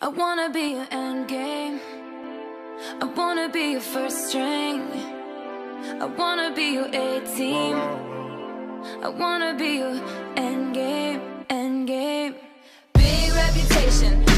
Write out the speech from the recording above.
I wanna be your end game. I wanna be your first string. I wanna be your A team. I wanna be your end game, end game. Big reputation.